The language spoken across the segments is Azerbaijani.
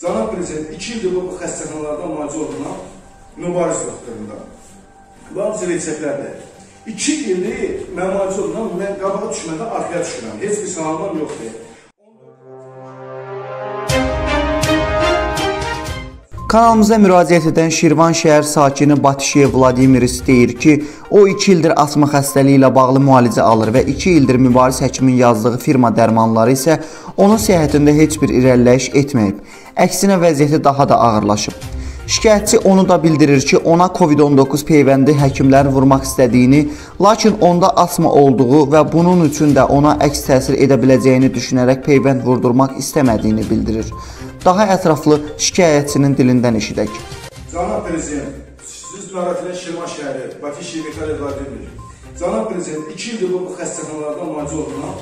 Cənab Prezident 2 ildir bu xəstəxanalarda müalicə olunan mübariz doktorunda. Hamısı reseptlərdir. 2 ildir mən müalicə olunan, mən qabağa düşmədən arxaya düşürəm. Heç bir sağlamam yoxdur. Kanalımıza müraciət edən Şirvan şəhər sakini Batişev Vladimiris deyir ki, o 2 ildir asma xəstəliyi ilə bağlı müalicə alır və 2 ildir mübariz həkimin yazdığı firma dərmanları isə onun səhhətində heç bir irəliləyiş etməyib. Əksinə vəziyyəti daha da ağırlaşıb. Şikayətçi onu da bildirir ki, ona COVID-19 peyvəndi həkimlərin vurmaq istədiyini, lakin onda asma olduğu və bunun üçün də ona əks təsir edə biləcəyini düşünərək peyvənd vurdurmaq istəmədiyini bildirir. Daha ətraflı şikayətçinin dilindən eşidək. Cənab Prezident, siz narahat edən Şirvan şəhəri, Batişev Vitaliy Vladimir. Cənab Prezident, 2 ildir bu xəstəxanalarda müalicə olunan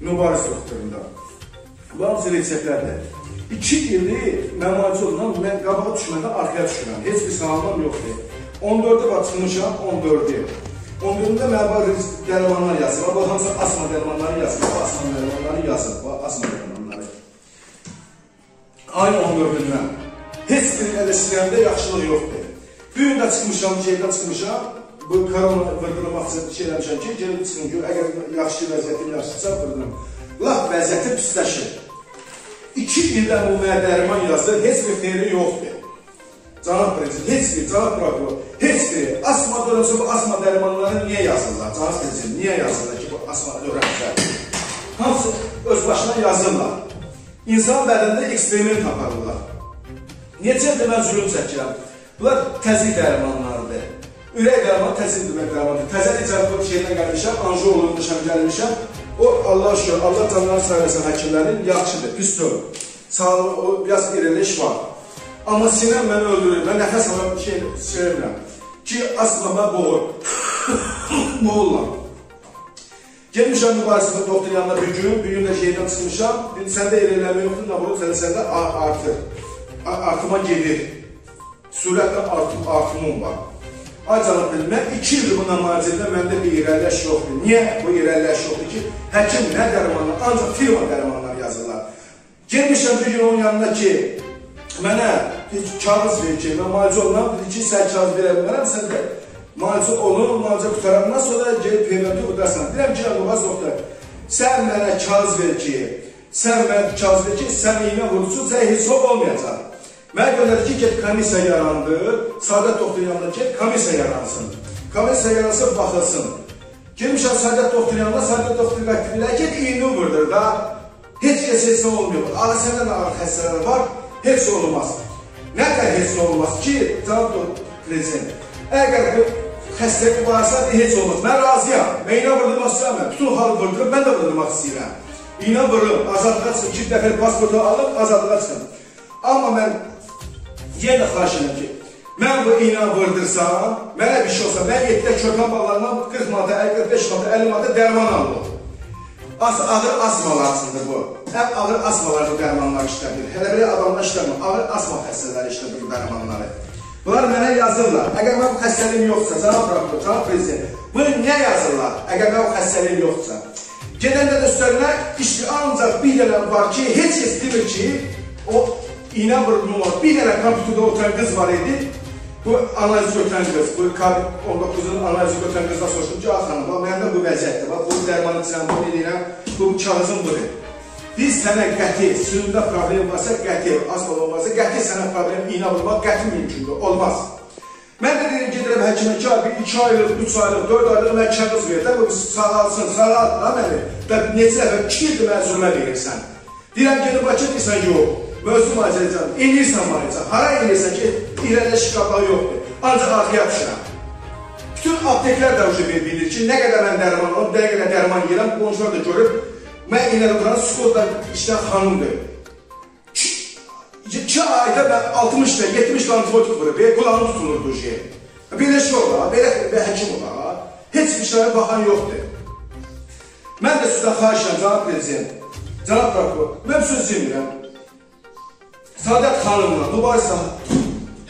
mübariz doktorunda. Bu hamısı reseptlərdir. 2 ildir mən müalicə olunan, mən qabağa düşmədən arxaya düşürəm. Heç bir sağlamam yoxdur. 14-də bax çıxmışam, 14-də. 14-də mən bax dərmanlar yazıb, bax hamısı asma dərmanları yazıb, bax asma dərmanları yazıb, bax asma dərmanları. Ayın 14-ündən. Heç bir elə sinəmdə yaxşılıq yoxdur. Bu gün də çıxmışam, şeydən çıxmışam, bu korona vırdırmaq üçün şey eləmişəm ki, gelib çıxın əgər yaxşı vəziyyətim yaxşısa vırdıram. Laf vəziyyəti pisləşir. 2 ildən bu mənə dərman yazdı, heç bir xeyri yoxdur. Cənab prezident, heç bir, cənab prokuror, heç bir, asma dönəmsə bu asma dərmanları niyə yazırlar? Cənab prezident, niyə yazırlar ki, bu asma dönəmsə? Hamısı öz başına yazırlar. İnsan bədənində eksperiment aparırlar. Neçə ildir mən zülüm çəkirəm. Bunlar təzyiq dərmanlarıdır. Ürək dərmanı təzyiq demək dərmanıdır. Təzə icazlı şeydən gəlmişəm, anji olunmuşam, gəlmişəm. O Allah şükür, Allah canlarını sayırsan həkimlərin yaxşıdır, pis deyil. Sağlığı, o biraz iriliş var. Amma sinəm məni öldürür. Mən nəfəs alıp şey söyləmirəm. Ki, aslında boğur. Boğurlar. Gelmişəm mübarizədə doktor yanına bir gün, bir gün də şeydən çıxmışam. Səndə irəliləmə yoxdur, nə olur? Səndə səndə artır. Artıma gedir. Sürətlə artım, artımım var. Ay canım bilim, mən 2 ildir bu namazədə məndə bir irəliləş yoxdur. Niyə bu irəliləş yoxdur ki, həkim nə dərmanlar, ancaq firma dərmanlar yazırlar. Gelmişəm bir gün onun yanına ki, mənə kağız verir ki, mən müalicə olunam, dedi ki, sən kağız verə bilmərəm, sən də müalicə olun, müalicə qutarandan sonra gelib peyvəndi udasan. Deyirəm ki, Əbubaz doktor, sən mənə kağız ver ki, sən mənə kağız ver ki, sən iynə vurursun, sən heç olmayacaq. Mənə göndərdi ki, get komissiya yarandı, Sadət doktor yanında get, komissiya yaransın. Komissiya yaransın, baxılsın. Girmişəm Sadət doktor yanında, Sadət doktor vəkillər, get iynə vurdur da, heç kəs heç olmuyor. Ağır səndən ağır xəstələr var, heç olmaz. Nə qədər heç olmaz ki, cənab prezident, əgər bu xəstəlik varsa, heç olmaz. Mən razıyam, mən iynə vurdurmaq istəyirəm, bütün halı vurdurum, mən də vurdurmaq istəyirəm. İynə vururum, azadlığa çıxın, iki dəfə pasportu alıb, azadlığa çıxın. Amma mən yenə xahiş edirəm ki, mən bu iynə vurdursam, mənə bir şey olsa, mən 7-də körpə ballarından 40 manata, 45 manata, 50 manata dərman alırım. As ağır asmalardır bu. Həm ağır asmalar bu dərmanlar işlədir. Hələ belə adamlar işləmir. Ağır asma xəstələri işlədir bu dərmanları. Bunlar mənə yazırlar. Əgər mən bu xəstəliyim yoxsa, cənab prokuror, cənab prezident, bunu niyə yazırlar? Əgər mən bu xəstəliyim yoxsa. Gedəndə də üstərinə işli ancaq bir dənə var ki, heç kəs demir ki, o iynə vurduğum var. Bir dənə kompüterdə oturan qız var idi. Bu analiz götürən qız, bu COVID-19-un analizi götürən qızdan soruşdum ki, xanım, bax, məndə bu vəziyyətdir, bax, bu dərmanı içirəm, bunu edirəm, bu kağızım budur. Biz sənə qəti, süründə problem varsa qəti, asmal olmazsa qəti sənə problem iynə vurmaq qəti mümkündür, olmaz. Mən də deyirəm, gedirəm həkimə 2 ay, 2 aylıq, 3 aylıq, 4 aylıq mən kağız verir, bu sağalsın, sağalt da məni. Və neçə dəfə 2 ildir zülmə verirsən. Deyirəm, gedib Bakı deyirsən, yox. Mövzu müalicədən, eləyirsən müalicə. Hara eləyirsən ki, irəliləş qabağı yoxdur. Ancaq arxaya düşürəm. Bütün apteklər də ucu bilir ki, nə qədər mən dərman alım, nə qədər dərman yeyirəm, qonşular da görüb, mən inəli vuran Skodda işlən xanımdır. 2 ayda mən 60 da 70 antibiyotik vurub, qulağını tutulurdu şey. Belə şey olar, belə bir həkim olar. Heç bir şeyə baxan yoxdur. Mən də sizdən xahiş edirəm, cənab prezident, cənab prokuror, mən söz demirəm. Sadət xanımla, mübarizə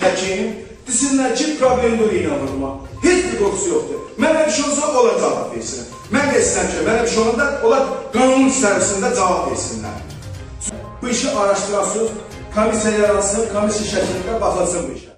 həkim desinlər ki, problemdir ilə vurma. Heç bir qorxusu yoxdur. Mənə bir şey olsa, onlar cavab versin. Mən də istəyirəm ki, mənə bir şey olanda, onlar qanun servisində cavab versinlər. Bu işi araşdırarsınız, komissiya yaransın, komissiya şəklində baxılsın bu işə.